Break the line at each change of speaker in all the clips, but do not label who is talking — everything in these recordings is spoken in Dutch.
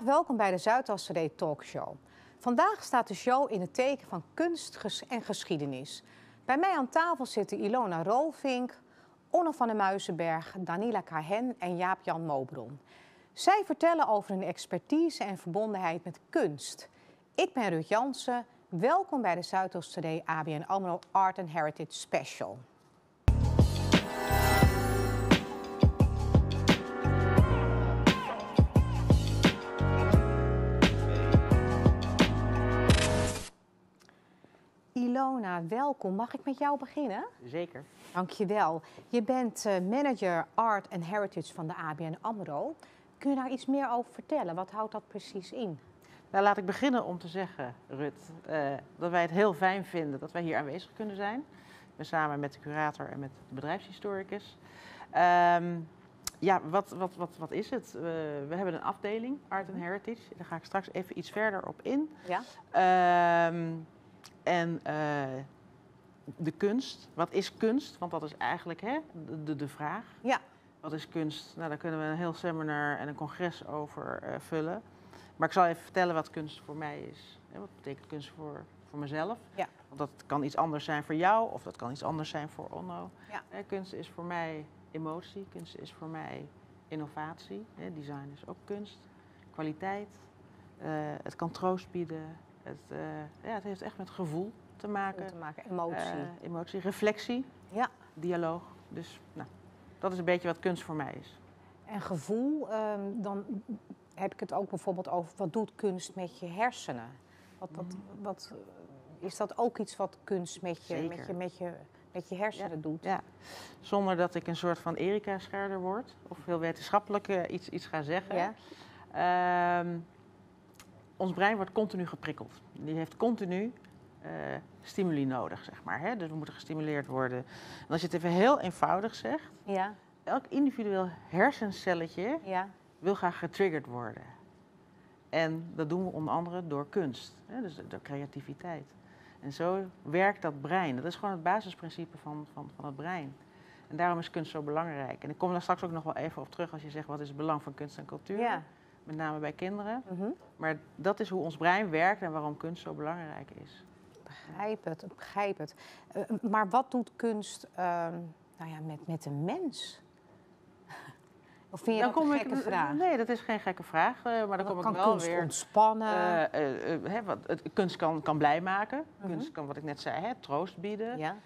Welkom bij de Zuidas Talkshow. Vandaag staat de show in het teken van kunst en geschiedenis. Bij mij aan tafel zitten Ilona Rolvink, Onno van der Muizenberg, Danila Cahen en Jaap-Jan Mobron. Zij vertellen over hun expertise en verbondenheid met kunst. Ik ben Ruud Jansen. Welkom bij de Zuidas ABN AMRO Art and Heritage Special. Ilona, welkom. Mag ik met jou beginnen?
Zeker.
Dankjewel. Je bent eh, manager Art and Heritage van de ABN AMRO. Kun je daar iets meer over vertellen? Wat houdt dat precies in?
Nou, laat ik beginnen om te zeggen, Rut, eh, dat wij het heel fijn vinden dat wij hier aanwezig kunnen zijn. Ben samen met de curator en met de bedrijfshistoricus. Ehm, ja, wat, wat, wat, wat is het? Eh, we hebben een afdeling, Art and Heritage. Daar ga ik straks even iets verder op in.
Ja?
Ehm, en eh, de kunst. Wat is kunst? Want dat is eigenlijk hè, de, de, vraag.
Ja.
Wat is kunst? Nou, daar kunnen we een heel seminar en een congres over eh, vullen. Maar ik zal even vertellen wat kunst voor mij is. Hè, wat betekent kunst voor, voor mezelf?
Ja.
Want dat kan iets anders zijn voor jou of dat kan iets anders zijn voor Onno.
Ja.
Hè, kunst is voor mij emotie. Kunst is voor mij innovatie. Hè, design is ook kunst. Kwaliteit. Eh, het kan troost bieden. Het, eh, ja, het heeft echt met gevoel te maken.
Te maken, emotie.
Eh, emotie, reflectie,
ja.
dialoog. Dus nou, dat is een beetje wat kunst voor mij is.
En gevoel, ehm, dan heb ik het ook bijvoorbeeld over wat doet kunst met je hersenen? Wat, wat, wat, eh, is dat ook iets wat kunst met je, met je, met je, met je hersenen doet?
Ja. Zonder dat ik een soort van Erika Scherder word of heel wetenschappelijk iets, iets ga zeggen.
Ja?
Ehm, ons brein wordt continu geprikkeld. Die heeft continu eh, stimuli nodig, zeg maar. Hè? Dus we moeten gestimuleerd worden. En als je het even heel eenvoudig zegt,
Ja,
elk individueel hersencelletje
ja.
wil graag getriggerd worden. En dat doen we onder andere door kunst, hè? dus door creativiteit. En zo werkt dat brein. Dat is gewoon het basisprincipe van, van, van het brein. En daarom is kunst zo belangrijk. En ik kom daar straks ook nog wel even op terug als je zegt wat is het belang van kunst en cultuur.
ja.
Met name bij kinderen.
Mhm.
Maar dat is hoe ons brein werkt en waarom kunst zo belangrijk is.
Begrijp het, ik begrijp het. Eh, maar wat doet kunst ehm, nou ja, met, met een mens? Of vind je dat een gekke vraag?
Nee, dat is geen gekke vraag. eh, maar dan kom ik
kan
wel
kunst
weer.
ontspannen?
eh, hè, wat, het, kunst kan, kan blij maken.
Mhm.
Kunst kan, wat ik net zei, hè, troost bieden.
ja?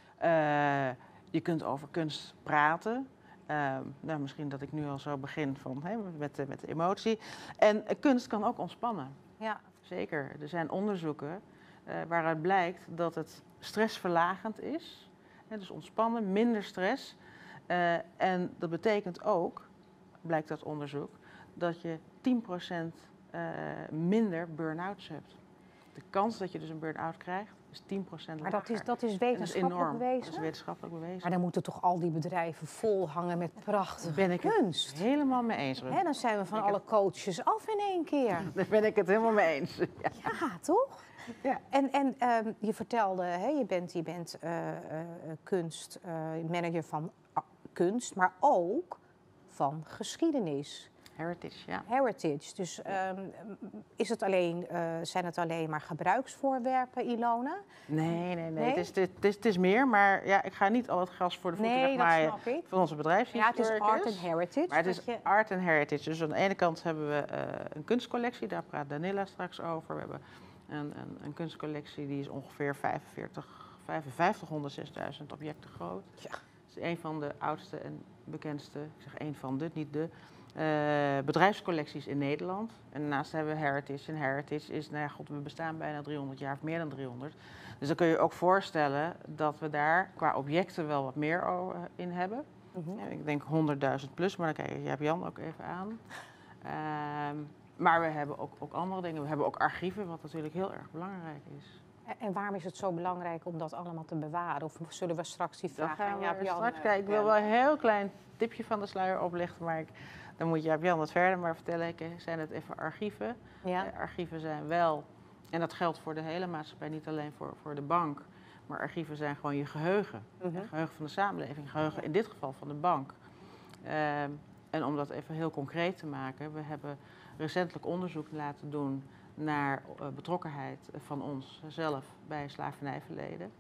Je kunt over kunst praten. Eh, nou, misschien dat ik nu al zo begin van, hè, met, de- met de emotie. En eh, kunst kan ook ontspannen.
ja.
Zeker. Er zijn onderzoeken eh, waaruit blijkt dat het stressverlagend is. Hè, dus ontspannen, minder stress. Eh, en dat betekent ook, blijkt dat onderzoek, dat je 10% eh, minder burn-outs hebt. De kans dat je dus een burn-out krijgt is 10%
Maar dat is,
lager.
dat is
En
wetenschappelijk
enorm.
bewezen?
Dat is wetenschappelijk bewezen.
Maar dan moeten toch al die bedrijven vol hangen met prachtige
ben ik het
kunst?
helemaal mee eens. Ruud.
Hè, dan zijn we van alle coaches af in één keer.
Daar ben ik het helemaal mee eens. Ja.
Ja, toch?
Ja.
En, en ehm, je vertelde, hè, je bent, je bent eh, eh, eh, manager van ah, kunst, maar ook van geschiedenis,
Heritage, ja.
heritage. Dus ehm, is het alleen, eh, zijn het alleen maar gebruiksvoorwerpen, Ilona?
Nee, nee, nee.
Nee?
Het, is, het, is, het is meer, maar ja, ik ga niet al het gas voor de voeten
Nee,
wegmaaien van onze
Ja, het is art and heritage.
Maar het is
je-
art and heritage. Dus aan de ene kant hebben we eh, een kunstcollectie, daar praat Danila straks over. We hebben een, een, een kunstcollectie die is ongeveer 45, 5500, 6000 objecten groot.
Ja.
Het is een van de oudste en bekendste, ik zeg een van de, niet de, bedrijfscollecties in Nederland. En daarnaast hebben we Heritage. En Heritage is, nou ja, god, we bestaan bijna 300 jaar, of meer dan 300. Dus dan kun je je ook voorstellen dat we daar qua objecten wel wat meer o- in hebben.
Mhm.
Ja, ik denk 100.000 plus, maar dan kijk je Jaap Jan ook even aan. Ehm, maar we hebben ook, ook andere dingen. We hebben ook archieven, wat natuurlijk heel erg belangrijk is.
En- waarom is het zo belangrijk om dat allemaal te bewaren? Of zullen we straks die vraag
gaan
aan Jaap-Jan,
straks
eh,
kijken. Ik wil wel een heel klein tipje van de sluier oplichten, maar ik, dan moet Jaap Jan wat verder maar vertellen. Ik, eh, zijn het even archieven.
Ja?
Eh, archieven zijn wel, en dat geldt voor de hele maatschappij, niet alleen voor, voor de bank. Maar archieven zijn gewoon je geheugen.
Mhm.
Het geheugen van de samenleving, geheugen in dit geval van de bank. Ehm, en om dat even heel concreet te maken, we hebben recentelijk onderzoek laten doen naar uh, betrokkenheid van ons zelf bij slavernijverleden.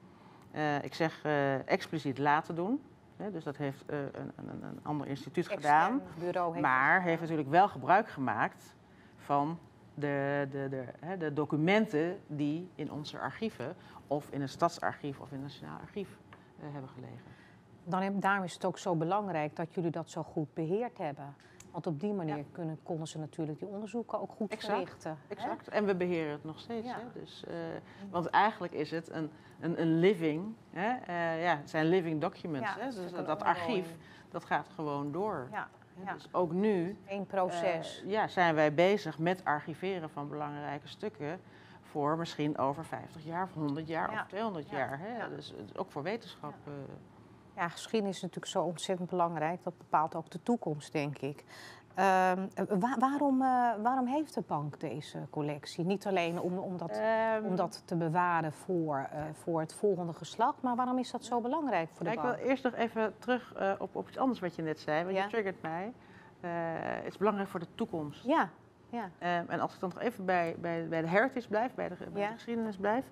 Uh, ik zeg expliciet laten doen. Dus dat heeft een, een, een, ander instituut gedaan.
Heeft
maar heeft natuurlijk wel gebruik gemaakt van de, de, de, de, documenten die in onze archieven, of in het stadsarchief of in het Nationaal Archief, hebben gelegen.
Dan, daarom is het ook zo belangrijk dat jullie dat zo goed beheerd hebben. Want op die manier kunnen, konden ze natuurlijk die onderzoeken ook goed
exact,
verrichten.
Exact. En we beheren het nog steeds. Ja. Hè? Dus, uh, want eigenlijk is het een, een, een living, hè? Uh, ja, het zijn living documents. Ja, hè? Dus dat, dat archief, dat gaat gewoon door. Ja. Ja. Dus ook nu
Eén proces.
Uh, ja, zijn wij bezig met archiveren van belangrijke stukken voor misschien over 50 jaar of 100 jaar of 200 jaar. Hè? Dus ook voor wetenschap.
Ja, geschiedenis is natuurlijk zo ontzettend belangrijk. Dat bepaalt ook de toekomst, denk ik. Uh, waarom, uh, waarom heeft de bank deze collectie? Niet alleen om, om, dat, um, om dat te bewaren voor, uh, voor het volgende geslacht, maar waarom is dat zo belangrijk voor de
ja,
bank?
Ik wil eerst nog even terug op, op iets anders wat je net zei, want ja. je triggert mij. het is belangrijk voor de toekomst.
Ja. ja.
Um, en als ik dan nog even bij, bij, bij de heritage blijf, bij de, bij ja. de geschiedenis blijf.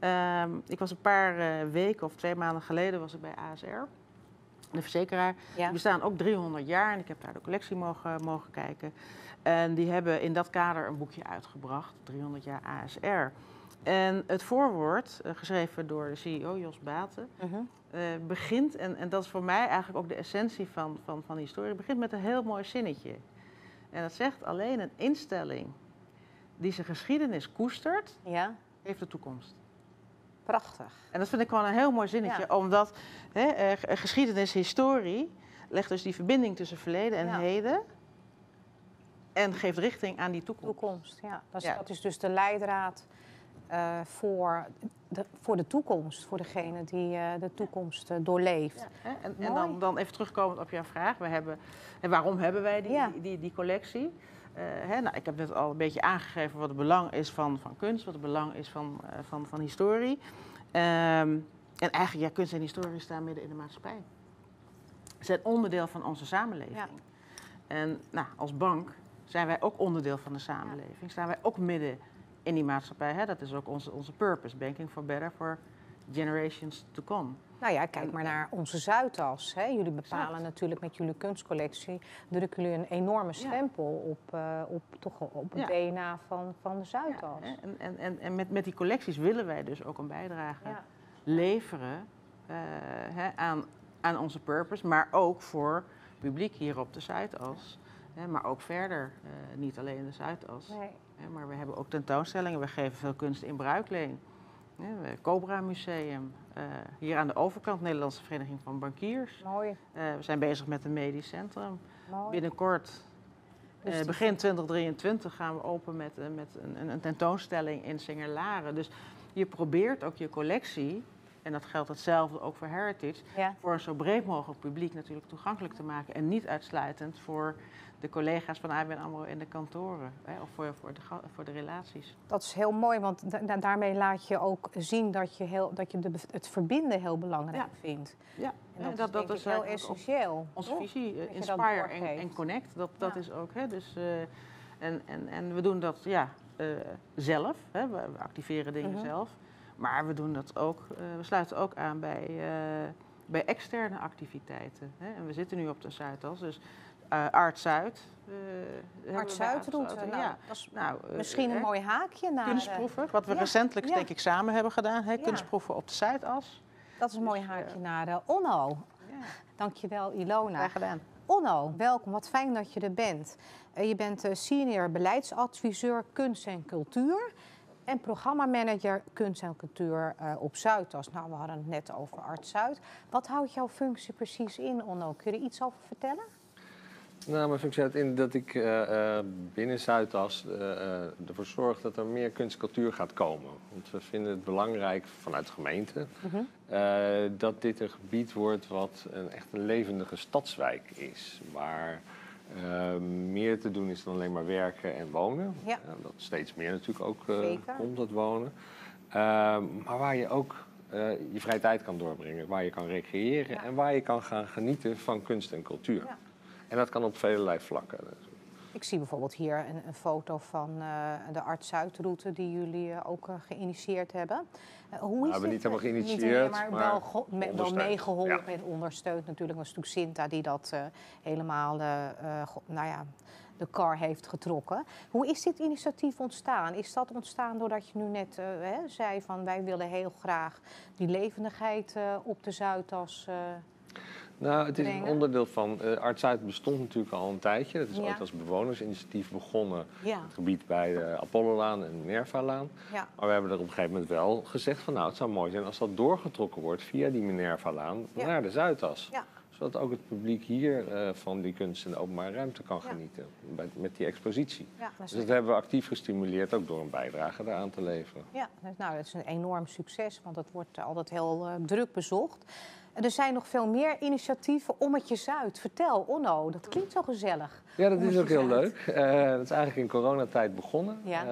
Um, ik was een paar uh, weken of twee maanden geleden was ik bij ASR, de verzekeraar. Ja. Die bestaan ook 300 jaar en ik heb daar de collectie mogen, mogen kijken. En die hebben in dat kader een boekje uitgebracht, 300 jaar ASR. En het voorwoord, uh, geschreven door de CEO Jos Baten, uh -huh. uh, begint, en, en dat is voor mij eigenlijk ook de essentie van, van, van die historie, begint met een heel mooi zinnetje. En dat zegt alleen een instelling die zijn geschiedenis koestert, ja. heeft de toekomst.
Prachtig.
En dat vind ik gewoon een heel mooi zinnetje, ja. omdat hè, geschiedenis, historie legt dus die verbinding tussen verleden en ja. heden. En geeft richting aan die toekomst.
Toekomst, ja. Dat is, ja. dat is dus de leidraad uh, voor, de, voor de toekomst, voor degene die uh, de toekomst uh, doorleeft.
Ja, en, en dan, dan, even terugkomend op jouw vraag. We hebben, en waarom hebben wij die, die, die, die, collectie? Hè, nou, ik heb net al een beetje aangegeven wat het belang is van, van kunst, wat het belang is van, van, van historie. Um, en eigenlijk, ja, kunst en historie staan midden in de maatschappij. Ze zijn onderdeel van onze samenleving. Ja. En nou, als bank zijn wij ook onderdeel van de samenleving. Ja. Staan wij ook midden in die maatschappij. Hè? Dat is ook onze, onze purpose. Banking for better for generations to come.
Nou ja, kijk maar naar onze Zuidas. Hè. Jullie bepalen natuurlijk met jullie kunstcollectie... drukken jullie een enorme stempel ja. op, uh, op, toch op het ja. DNA van, van de Zuidas.
Ja, en en, en, en met, met die collecties willen wij dus ook een bijdrage leveren... Uh, hè, aan, aan onze purpose, maar ook voor publiek hier op de Zuidas. Hè, maar ook verder, uh, niet alleen in de Zuidas. Nee. Hè, maar we hebben ook tentoonstellingen. We geven veel kunst in bruikleen. Het Cobra Museum. Uh, hier aan de overkant, Nederlandse Vereniging van Bankiers.
Mooi.
Uh, we zijn bezig met een medisch centrum. Mooi. Binnenkort, dus uh, begin 2023, gaan we open met, met een, een, tentoonstelling in Singerlaren. Dus je probeert ook je collectie, en dat geldt hetzelfde ook voor Heritage, ja. voor een zo breed mogelijk publiek natuurlijk toegankelijk te maken. En niet uitsluitend voor de collega's van ABN AMRO in de kantoren. Hè, of voor, voor, de, voor de relaties.
Dat is heel mooi, want da daarmee laat je ook zien dat je, heel, dat je de, het verbinden heel belangrijk ja. vindt.
Ja,
en dat, dat, is, dat is heel essentieel.
Onze visie, uh, Inspire en, en, Connect, dat, dat ja. is ook. Hè, dus, uh, en, en, en we doen dat ja, uh, zelf, hè, we, we, activeren dingen -huh. zelf. Maar we doen dat ook, we sluiten ook aan bij, bij externe activiteiten. Hè. En we zitten nu op de Zuidas, dus uh, Art Zuid.
Uh, Art Zuidroute, nou, ja. dat is nou, uh, misschien een mooi haakje naar...
Kunstproeven, wat we ja, recentelijk ja. denk ik samen hebben gedaan. Hè? Kunstproeven op de Zuidas.
Dat is een dus, mooi haakje naar Onno. Dankjewel Ilona.
Graag gedaan.
Onno, welkom. Wat fijn dat je er bent. je bent senior beleidsadviseur kunst en cultuur en programmamanager kunst en cultuur uh, op Zuidas. Nou, we hadden het net over Art Zuid. Wat houdt jouw functie precies in, Onno? Kun je er iets over vertellen?
Nou, mijn functie houdt in dat ik uh, uh, binnen Zuidas uh, ervoor zorg dat er meer kunst en cultuur gaat komen. Want we vinden het belangrijk vanuit de gemeente -huh. dat dit een gebied wordt wat een echt een levendige stadswijk is. Waar meer te doen is dan alleen maar werken en wonen. Ja. dat steeds meer natuurlijk ook komt, dat wonen. maar waar je ook je vrije tijd kan doorbrengen, waar je kan recreëren ja. en waar je kan gaan genieten van kunst en cultuur. Ja. En dat kan op vele vlakken.
Ik zie bijvoorbeeld hier een, een foto van uh, de Arts-Zuidroute die jullie uh, ook uh, geïnitieerd hebben.
hoe is we hebben niet helemaal geïnitieerd,
niet maar, maar wel, me, wel meegeholpen ja. en ondersteund natuurlijk. was natuurlijk Sinta die dat helemaal nou ja, de car heeft getrokken. Hoe is dit initiatief ontstaan? Is dat ontstaan doordat je nu net hè, zei van wij willen heel graag die levendigheid op de Zuidas...
Nou, het is een onderdeel van. Uh, Arts Zuid bestond natuurlijk al een tijdje. Dat is ja. ooit als bewonersinitiatief begonnen. Ja. Het gebied bij de Apollolaan en Minerva-laan. Ja. Maar we hebben er op een gegeven moment wel gezegd van nou, het zou mooi zijn als dat doorgetrokken wordt via die Minerva-laan naar de Zuidas. Zodat ook het publiek hier uh, van die kunst de openbare ruimte kan genieten. Bij, met die expositie. dus dat hebben we actief gestimuleerd, ook door een bijdrage daaraan te leveren.
Ja, nou, dat is een enorm succes, want het wordt altijd heel uh, druk bezocht. Er zijn nog veel meer initiatieven. Ommetje Zuid. Vertel, Onno, dat klinkt zo gezellig.
Ja, dat is ook heel leuk. Uh, dat is eigenlijk in coronatijd begonnen. Ja. Uh,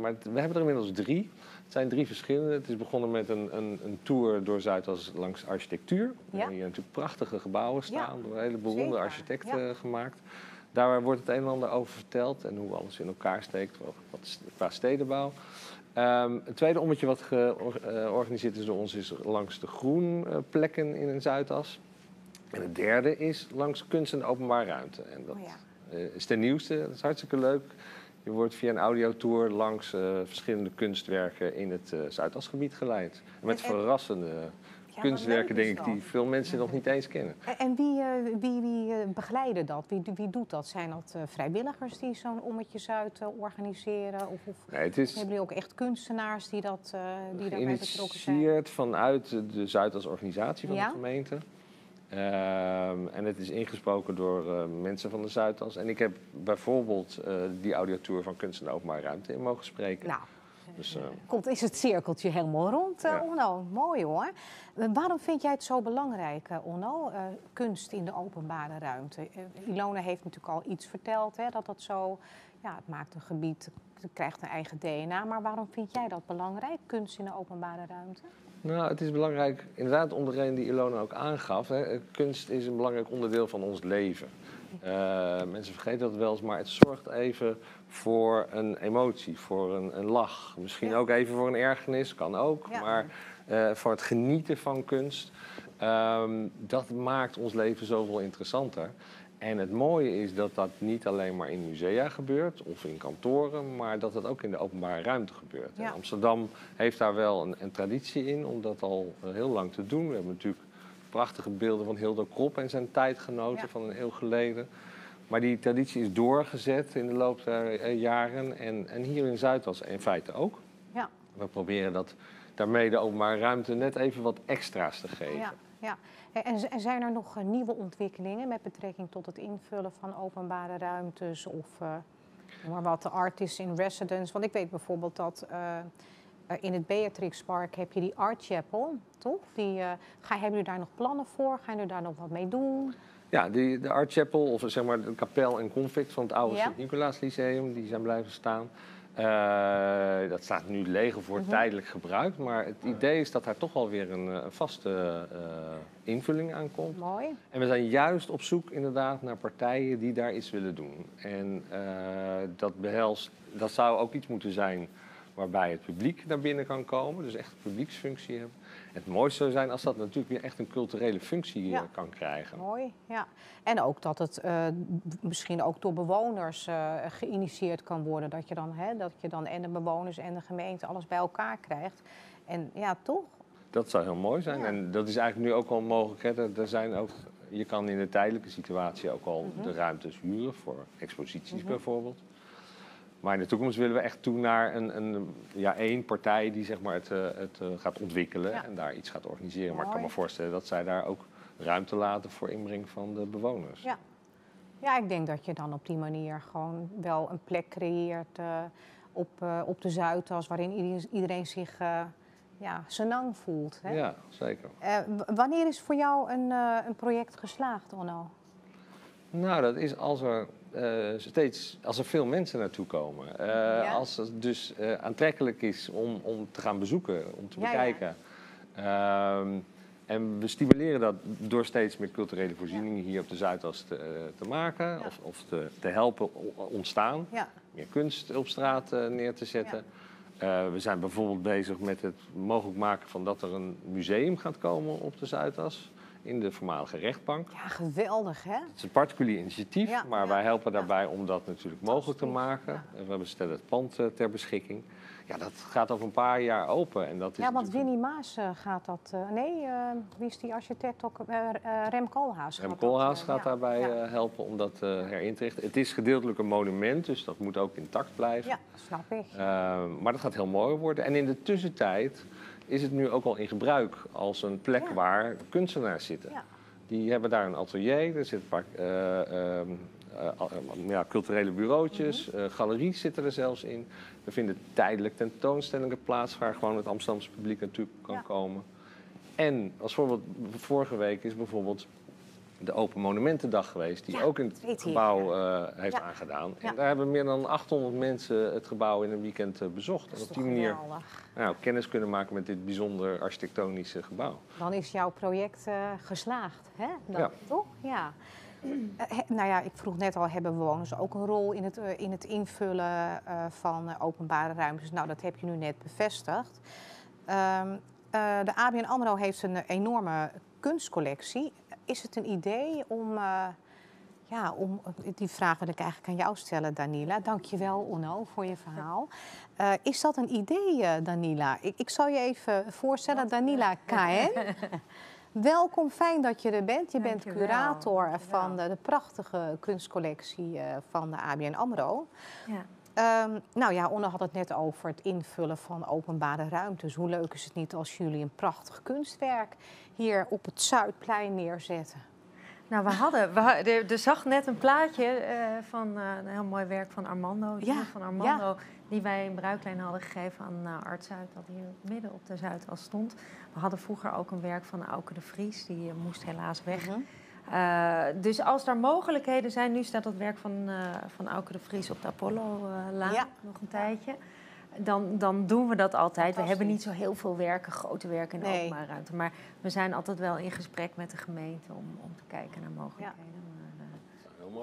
maar we hebben er inmiddels drie. Het zijn drie verschillende. Het is begonnen met een, een, een tour door Zuidas langs architectuur. Ja. Hier natuurlijk prachtige gebouwen staan, door een hele beroemde architecten gemaakt. Daar wordt het een en ander over verteld en hoe alles in elkaar steekt, wat, qua stedenbouw. Um, het tweede ommetje wat georganiseerd is door ons is langs de groenplekken in een Zuidas. En het derde is langs kunst en openbaar ruimte. En dat oh ja. uh, is ten nieuwste, dat is hartstikke leuk. Je wordt via een audiotour langs uh, verschillende kunstwerken in het uh, Zuidasgebied geleid. Met verrassende kunstwerken, denk ik, die veel mensen nog niet eens kennen.
En wie, uh, wie, wie uh, begeleiden dat? Wie, wie doet dat? Zijn dat uh, vrijwilligers die zo'n Ommetjes uit organiseren? Of, of nee, het is hebben jullie ook echt kunstenaars die, dat, die daarbij betrokken zijn?
Vanuit de Zuidas organisatie van ja? de gemeente. Um, en het is ingesproken door mensen van de Zuidas. En ik heb bijvoorbeeld die audiotour van Kunst en Openbare Ruimte in mogen spreken.
Nou. Dus, uh... Komt, is het cirkeltje helemaal rond, uh, ja. Onno? Mooi hoor. waarom vind jij het zo belangrijk, uh, Onno? kunst in de openbare ruimte. Ilona heeft natuurlijk al iets verteld, hè, dat dat zo... Ja, het maakt een gebied, het krijgt een eigen DNA. Maar waarom vind jij dat belangrijk, kunst in de openbare ruimte?
Nou, het is belangrijk, inderdaad om de reden die Ilona ook aangaf. Hè, kunst is een belangrijk onderdeel van ons leven. Uh, mensen vergeten dat wel eens, maar het zorgt even voor een emotie, voor een, een lach. Misschien ook even voor een ergernis, kan ook. Maar uh, voor het genieten van kunst, um, dat maakt ons leven zoveel interessanter. En het mooie is dat dat niet alleen maar in musea gebeurt of in kantoren, maar dat dat ook in de openbare ruimte gebeurt. Ja. Amsterdam heeft daar wel een, een, traditie in om dat al heel lang te doen. We hebben natuurlijk prachtige beelden van Hildo Krop en zijn tijdgenoten van een eeuw geleden. Maar die traditie is doorgezet in de loop der eh, jaren. En, en hier in Zuidas in feite ook. Ja. We proberen dat daarmee de openbare ruimte net even wat extra's te geven.
Ja, ja. En, en zijn er nog eh, nieuwe ontwikkelingen met betrekking tot het invullen van openbare ruimtes of uh, maar wat de artists in residence? Want ik weet bijvoorbeeld dat uh, in het Beatrix Park heb je die Art Chapel, toch? Die, uh, ga, hebben jullie daar nog plannen voor? Gaan jullie daar nog wat mee doen?
Ja, die, de Art Chapel, of zeg maar de kapel en convict van het oude Sint-Nicolaas Lyceum, die zijn blijven staan. Uh, dat staat nu leeg voor mhm. tijdelijk gebruik. Maar het idee is dat daar toch wel weer een, een vaste uh, invulling aan komt.
Mooi.
En we zijn juist op zoek inderdaad naar partijen die daar iets willen doen. En uh, dat behelst, dat zou ook iets moeten zijn waarbij het publiek naar binnen kan komen. Dus echt een publieksfunctie hebben. Het mooiste zou zijn als dat natuurlijk weer echt een culturele functie ja. kan krijgen.
Mooi, ja. En ook dat het uh, misschien ook door bewoners uh, geïnitieerd kan worden. Dat je, dan, hè, dat je dan en de bewoners en de gemeente alles bij elkaar krijgt. En ja, toch?
Dat zou heel mooi zijn. Ja. En dat is eigenlijk nu ook al mogelijk. Hè. Er zijn ook, je kan in de tijdelijke situatie ook al mm -hmm. de ruimtes huren voor exposities mm -hmm. bijvoorbeeld. Maar in de toekomst willen we echt toe naar een, een ja, één partij die zeg maar, het, uh, het uh, gaat ontwikkelen ja. en daar iets gaat organiseren. Mooi. Maar ik kan me voorstellen dat zij daar ook ruimte laten voor inbreng van de bewoners.
Ja. ja, ik denk dat je dan op die manier gewoon wel een plek creëert uh, op, op de Zuidas waarin iedereen, zich ja, senang voelt. Hè?
Ja, zeker.
wanneer is voor jou een, een project geslaagd, Onno?
Nou, dat is als er uh, steeds, als er veel mensen naartoe komen. Uh, ja. Als het dus uh, aantrekkelijk is om, om te gaan bezoeken, om te ja, bekijken. Ja. Ehm, En we stimuleren dat door steeds meer culturele voorzieningen hier op de Zuidas te, eh, te maken. Of, of te, te helpen ontstaan. Meer kunst op straat eh, neer te zetten. Eh, we zijn bijvoorbeeld bezig met het mogelijk maken van dat er een museum gaat komen op de Zuidas. In de voormalige rechtbank.
ja geweldig hè?
Het is een particulier initiatief,
Ja,
maar
ja,
wij helpen
ja.
daarbij om dat natuurlijk mogelijk te maken. En We hebben stellen het pand eh, ter beschikking. Ja, dat gaat over een paar jaar open. En dat is
Ja, want
natuurlijk-
Winnie Maas eh, gaat dat... eh, nee, wie is die architect ook? Rem Koolhaas
Rem
gaat
Koolhaas
dat,
gaat daarbij helpen om dat herin te richten. Het is gedeeltelijk een monument, dus dat moet ook intact blijven.
ja snap ik.
Maar dat gaat heel mooi worden. En in de tussentijd is het nu ook al in gebruik als een plek
Ja.
waar kunstenaars zitten.
Ja.
Die hebben daar een atelier, er zitten een paar ja, culturele bureautjes,
Mhm.
eh, galeries zitten er zelfs in. Er vinden tijdelijk tentoonstellingen plaats waar gewoon het Amsterdamse publiek naartoe kan
Ja.
komen. En als voorbeeld, vorige week is bijvoorbeeld de Open Monumentendag geweest, die
Ja,
ook in het gebouw eh, heeft
Ja.
aangedaan.
Ja.
En daar hebben meer dan 800 mensen het gebouw in een weekend eh, bezocht. En op
toch
die manier nou, kennis kunnen maken met dit bijzonder architectonische gebouw.
Dan is jouw project eh, geslaagd, hè? Dan. Toch? Ja. He- nou ja, ik vroeg net al, hebben bewoners ook een rol in het, in het invullen van openbare ruimtes? Nou, dat heb je nu net bevestigd. Eh, de ABN AMRO heeft een enorme kunstcollectie. Is het een idee om... eh, ja, om, die vraag wil ik eigenlijk aan jou stellen, Danila. Dank je wel, Onno, voor je verhaal. Eh, is dat een idee, eh, Danila? Ik, ik zal je even voorstellen, Danila KN. Welkom, fijn dat je er bent. Je bent
Dankjewel,
curator
dankjewel.
van de, de prachtige kunstcollectie eh, van de ABN AMRO.
Ja.
Ehm, nou ja, Onno had het net over het invullen van openbare ruimtes. Hoe leuk is het niet als jullie een prachtig kunstwerk hier op het Zuidplein neerzetten?
Nou, we hadden, we, er, er zag net een plaatje eh, van eh, een heel mooi werk van Armando.
Ja,
van Armando, die wij in Bruiklijn hadden gegeven aan uh, Art Zuid, dat hier midden op de Zuidas stond. We hadden vroeger ook een werk van Auke de Vries, die eh, moest helaas weg.
Mhm.
Uh, dus als er mogelijkheden zijn, nu staat dat werk van, uh, van Auke de Vries op de Apollo-laan
Ja.
nog een tijdje. Dan, dan doen we dat altijd. We hebben niet zo heel veel werken, grote werken in de
Nee.
openbare ruimte. Maar we zijn altijd wel in gesprek met de gemeente om, om te kijken naar mogelijkheden. Maar,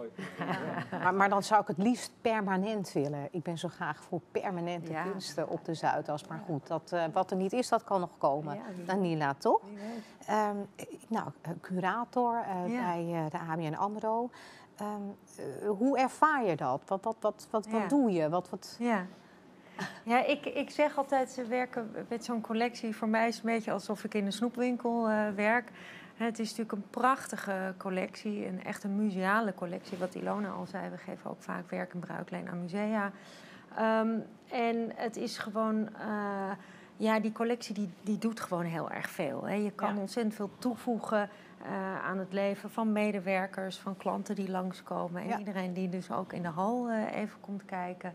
eh.
Maar, maar dan zou ik het liefst permanent willen. Ik ben zo graag voor permanente
Ja.
kunsten op de Zuidas. Maar goed, dat, eh, wat er niet is, dat kan nog komen. Danila, toch? Ehm, ik- nou, eh, curator eh,
Ja.
bij eh, de ABN AMRO. Ehm, eh, hoe ervaar je dat? Wat, wat, wat, wat, wat
Ja.
doe je? Wat, wat...
Ja. Ja, ik, ik zeg altijd, ze werken met zo'n collectie. Voor mij is het een beetje alsof ik in een snoepwinkel eh, werk. Het is natuurlijk een prachtige collectie, een echt een museale collectie. Wat Ilona al zei, we geven ook vaak werk en bruikleen aan musea. Ehm, en het is gewoon, eh, ja, die collectie die, die doet gewoon heel erg veel. Hè. Je kan
Ja.
ontzettend veel toevoegen eh, aan het leven van medewerkers, van klanten die langskomen. En
Ja.
iedereen die dus ook in de hal eh, even komt kijken.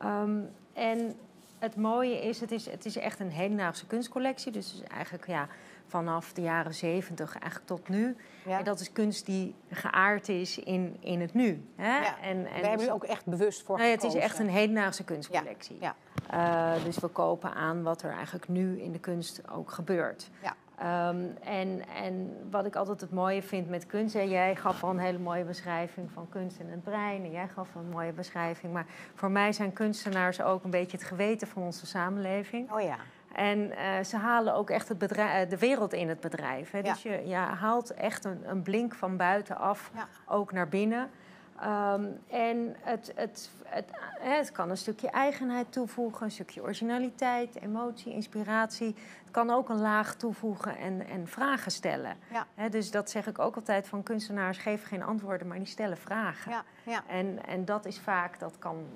Ehm, en het mooie is het, is, het is echt een hedendaagse kunstcollectie. Dus eigenlijk ja, vanaf de jaren zeventig eigenlijk tot nu.
Ja.
En dat is kunst die geaard is in, in het nu. Hè?
Ja.
En, en
We hebben er ook echt bewust voor
nou ja, het is echt een hedendaagse kunstcollectie.
Ja.
Eh, dus we kopen aan wat er eigenlijk nu in de kunst ook gebeurt.
Ja.
Ehm, en, en wat ik altijd het mooie vind met kunst... Hè, jij gaf al een hele mooie beschrijving van kunst en het brein... en jij gaf een mooie beschrijving. Maar voor mij zijn kunstenaars ook een beetje het geweten van onze samenleving.
Oh ja.
En eh, ze halen ook echt het bedrijf, eh, de wereld in het bedrijf. Hè. Dus je, je haalt echt een, een blink van buitenaf ook naar binnen. Ehm, en het, het, het, het kan een stukje eigenheid toevoegen, een stukje originaliteit, emotie, inspiratie. Het kan ook een laag toevoegen en, en vragen stellen.
Ja.
Dus dat zeg ik ook altijd van kunstenaars geven geen antwoorden, maar die stellen vragen.
Ja, ja.
En, en dat is vaak, dat kan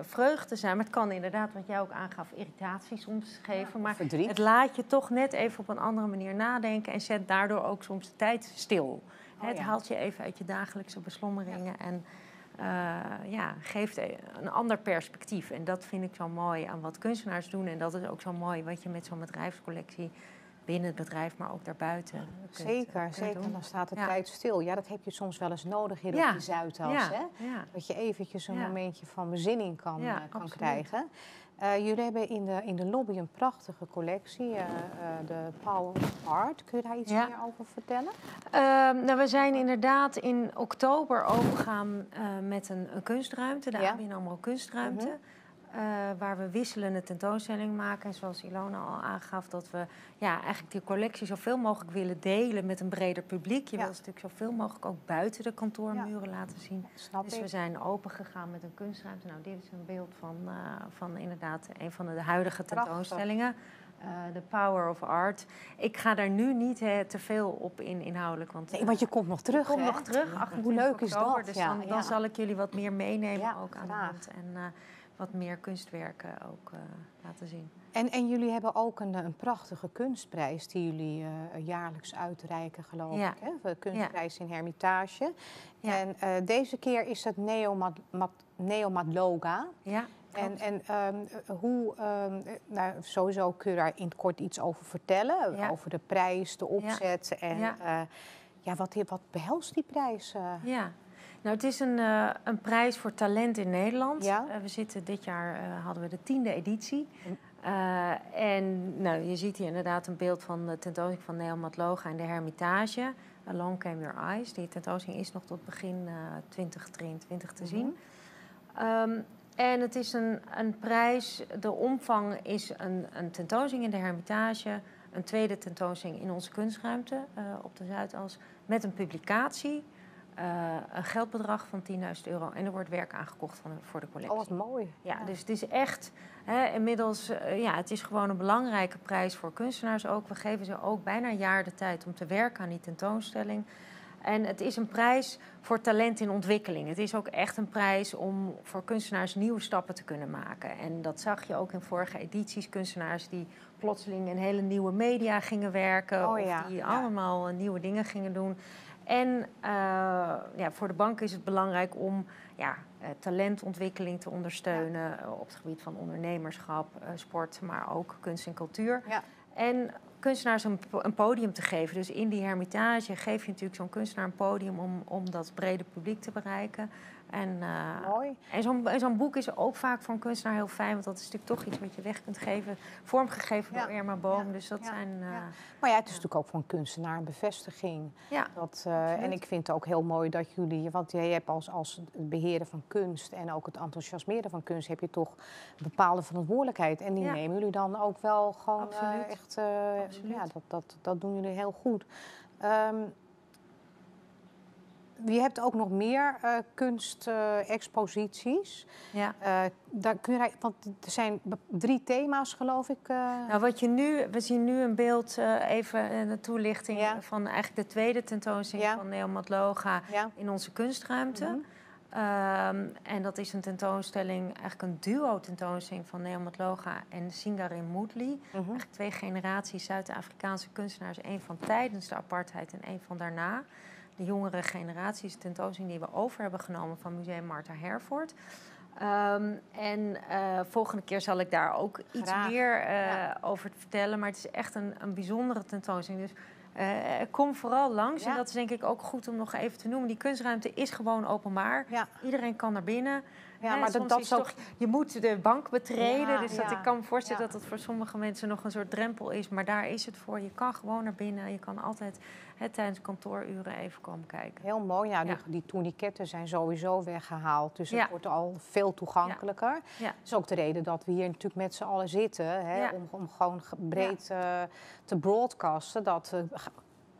vreugde zijn, maar het kan inderdaad, wat jij ook aangaf, irritatie soms geven. maar
verdriet.
het laat je toch net even op een andere manier nadenken en zet daardoor ook soms de tijd stil. Hè, het
ja.
haalt je even uit je dagelijkse beslommeringen en eh, ja, geeft e- een ander perspectief. En dat vind ik zo mooi aan wat kunstenaars doen. En dat is ook zo mooi wat je met zo'n bedrijfscollectie binnen het bedrijf, maar ook daarbuiten. kunt-
Zeker,
kunt
zeker.
doen.
Dan staat de
Ja.
tijd stil. Ja, dat heb je soms wel eens nodig hier
Ja.
op de Zuidas. Hè? Dat je eventjes een momentje van bezinning kan, eh, kan krijgen. Eh, jullie hebben in de, in de lobby een prachtige collectie, eh, eh, de Power of Art. Kun je daar iets
Ja.
meer over vertellen?
Ehm, nou, we zijn inderdaad in oktober overgegaan met een, een kunstruimte, de
Ja.
ABN AMRO kunstruimte. Eh, waar we wisselende tentoonstellingen maken. En zoals Ilona al aangaf, dat we ja, eigenlijk die collectie zoveel mogelijk willen delen met een breder publiek. Je
Ja.
wil ze natuurlijk zoveel mogelijk ook buiten de kantoormuren laten zien.
Snap
Dus
ik.
we zijn open gegaan met een kunstruimte. Nou, dit is een beeld van, eh, van inderdaad een van de huidige tentoonstellingen. Eh, The Power of Art. Ik ga daar nu niet eh, te veel op in inhoudelijk. Want,
Nee, want je komt nog terug,
kom nog terug.
Hoe
28
leuk is dat?
Dus
Ja,
dan, zal ik jullie wat meer meenemen ook aan de hand. En eh, wat meer kunstwerken ook eh, laten zien.
En, en jullie hebben ook een, een prachtige kunstprijs die jullie eh, jaarlijks uitreiken, geloof
Ja.
ik. Hè? De kunstprijs in Hermitage.
Ja.
En eh, deze keer is het Neomat, Mat- Neomatloga.
Ja,
En, en ehm, eh, hoe, ehm, eh, nou, sowieso kun je daar in het kort iets over vertellen.
Ja.
Over de prijs, de opzet. En
Ja.
ja. ja, wat, wat behelst die prijs?
Ja, nou het is een, eh, een prijs voor talent in Nederland.
Ja.
Eh, we zitten dit jaar eh, hadden we de tiende editie.
En-
en nou, je ziet hier inderdaad een beeld van de tentoonstelling van Neel Matloga in de Hermitage. Along Came Your Eyes. Die tentoonstelling is nog tot begin eh 2023 te zien. Ehm, en het is een, een prijs, de omvang is een, een tentoonstelling in de Hermitage, een tweede tentoonstelling in onze kunstruimte op de Zuidas, met een publicatie, eh, een geldbedrag van 10.000 euro en er wordt werk aangekocht van, voor de collectie.
Oh, wat mooi.
Ja, dus het is echt, hè, inmiddels, eh, ja, het is gewoon een belangrijke prijs voor kunstenaars ook. We geven ze ook bijna een jaar de tijd om te werken aan die tentoonstelling. En het is een prijs voor talent in ontwikkeling. Het is ook echt een prijs om voor kunstenaars nieuwe stappen te kunnen maken. En dat zag je ook in vorige edities. Kunstenaars die plotseling in hele nieuwe media gingen werken.
Oh
of
ja,
die allemaal eh, nieuwe dingen gingen doen. En eh, ja, voor de bank is het belangrijk om ja, eh, talentontwikkeling te ondersteunen eh, op het gebied van ondernemerschap, sport, maar ook kunst en cultuur.
Ja.
En kunstenaars een, een podium te geven. Dus in die hermitage geef je natuurlijk zo'n kunstenaar een podium om, om dat brede publiek te bereiken. En, eh,
Mooi.
en zo'n boek is ook vaak voor een kunstenaar heel fijn, want dat is natuurlijk toch iets wat je weg kunt geven. Vormgegeven
Ja.
door Irma Boom.
Ja.
Dus dat
Ja.
zijn. eh,
Ja. Maar ja, het is natuurlijk ook voor een kunstenaar een bevestiging.
ja.
Dat, eh, en ik vind het ook heel mooi dat jullie, want jij hebt als, als het beheren van kunst en ook het enthousiasmeren van kunst, heb je toch een bepaalde verantwoordelijkheid. En die nemen jullie dan ook wel gewoon
Absoluut.
echt,
Absoluut.
ja, dat, dat, dat doen jullie heel goed. Ehm, je hebt ook nog meer eh kunstexposities.
ja.
daar kun je, want er zijn drie thema's, geloof ik. eh.
Nou, wat je nu, we zien nu een beeld, eh, even een toelichting
Ja.
van eigenlijk de tweede tentoonstelling
Ja.
van Neo Matloga
ja.
in onze kunstruimte.
Mhm.
Ehm, en dat is een tentoonstelling, eigenlijk een duo-tentoonstelling van Neo Matloga en Singarin Moodley.
Mhm.
Eigenlijk twee generaties Zuid-Afrikaanse kunstenaars. één van tijdens de apartheid en één van daarna. De jongere generatie is een tentoonstelling die we over hebben genomen van Museum Martha Herford. Ehm, en eh, volgende keer zal ik daar ook iets
Graag,
meer eh,
ja.
over vertellen. Maar het is echt een, een bijzondere tentoonstelling. Dus eh, kom vooral langs.
Ja.
En dat is denk ik ook goed om nog even te noemen. Die kunstruimte is gewoon openbaar.
Ja.
Iedereen kan naar binnen.
Ja, maar dat, dat
toch- je moet de bank betreden. Dus dat, ik kan me voorstellen dat dat voor sommige mensen nog een soort drempel is. Maar daar is het voor. Je kan gewoon naar binnen. Je kan altijd hè, tijdens kantooruren even komen kijken.
Heel mooi. Ja, die, die tourniquetten zijn sowieso weggehaald. Dus het wordt al veel toegankelijker. Dat is ook de reden dat we hier natuurlijk met z'n allen zitten. Hè, om, om gewoon ge- breed eh, te broadcasten. Dat ga-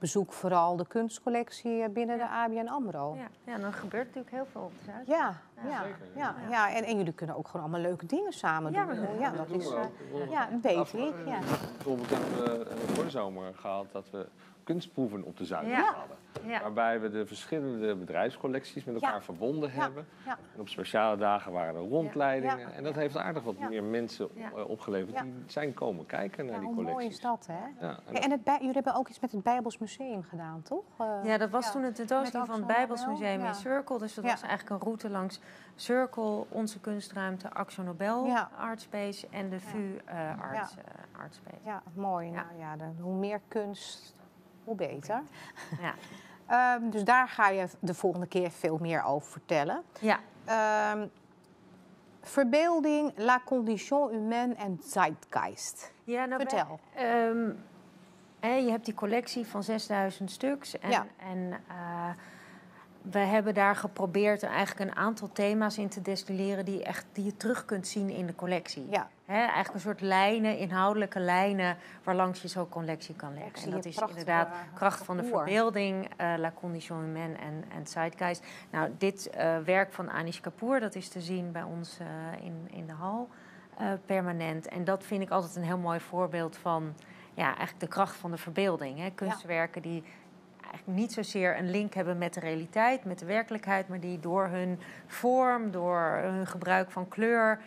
bezoek vooral de kunstcollectie eh, binnen
Ja.
de ABN AMRO.
Ja, ja dan gebeurt natuurlijk heel veel op de Zuid.
Ja,
Ja.
ja,
Zeker,
ja,
ja.
ja. En, en jullie kunnen ook gewoon allemaal leuke dingen samen
Ja,
doen. Ja,
dat
dat
doen
is, eh, ja,
Af-
ik. Ja.
Bijvoorbeeld hebben we eh, voor de zomer gehad dat we kunstproeven op de Zuidas
Ja.
hadden.
Ja.
Waarbij we de verschillende bedrijfscollecties met elkaar
Ja.
verbonden
Ja.
hebben.
Ja.
En op speciale dagen waren er rondleidingen.
Ja.
En dat heeft aardig wat
Ja.
meer mensen
Ja.
eh, opgeleverd.
Ja.
Die zijn komen kijken naar
Ja,
die
hoe mooi
collecties.
is dat, hè?
Ja, en
het bij, jullie hebben ook iets met het Bijbels Museum gedaan, toch? Eh,
Ja, dat was
ja.
toen een tentoonstelling van het
Axel
Bijbels
Nobel,
Museum
ja.
in Circle. Dus dat
Ja.
was eigenlijk een route langs Circle, onze kunstruimte, Axo Nobel
Ja.
Artspace en de VU eh Arts, Artspace.
Ja, mooi.
Ja.
Nou ja, hoe meer kunst, hoe beter.
Ja.
Ehm, dus daar ga je de volgende keer veel meer over vertellen.
ja.
Ehm, verbeelding, la condition humaine en zeitgeist.
Ja, nou,
Vertel.
ehm, je hebt die collectie van 6000 stuks. En,
Ja.
en eh, we hebben daar geprobeerd eigenlijk een aantal thema's in te destilleren die, echt, die je terug kunt zien in de collectie.
Ja,
eigenlijk een soort lijnen, inhoudelijke lijnen, waarlangs je zo'n collectie kan leggen. En dat is inderdaad kracht van de verbeelding, eh, La Condition Humaine en, en Zeitgeist. Nou, dit eh, werk van Anish Kapoor, dat is te zien bij ons eh, in, in de hal permanent. En dat vind ik altijd een heel mooi voorbeeld van ja, eigenlijk de kracht van de verbeelding. Hè. Kunstwerken die eigenlijk niet zozeer een link hebben met de realiteit, met de werkelijkheid, maar die door hun vorm, door hun gebruik van kleur,